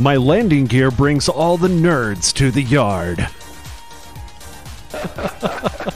My landing gear brings all the nerds to the yard.